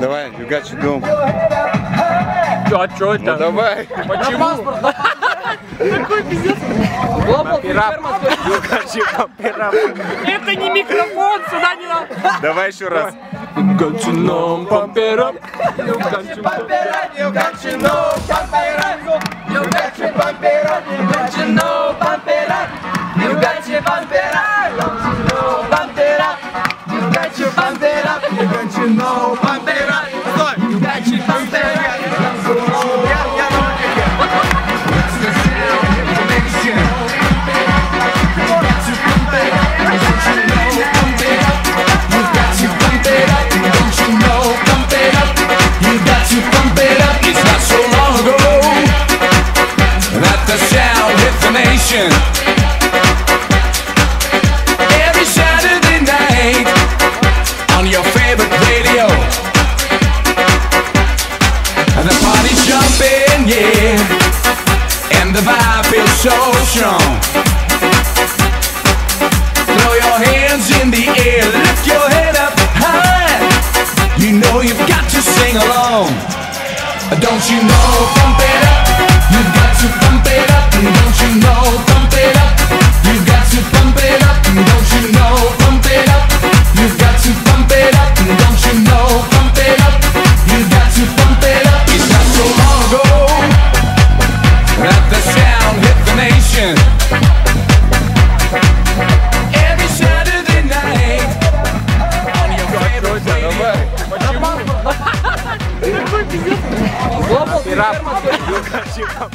Давай, you got your doom. Чё, а чё это? Ну давай. Почему? паспорт. Пиздец. Это не микрофон, сюда не надо. Давай еще раз. You got your numb, pump it up. You got your pump it up, you got your numb. The. Every Saturday night on your favorite radio. The party's jumping, yeah. And the vibe feels so strong. Throw your hands in the air, lift your head up high. You know you've got to sing along. Don't you know, Vou virar. Virar.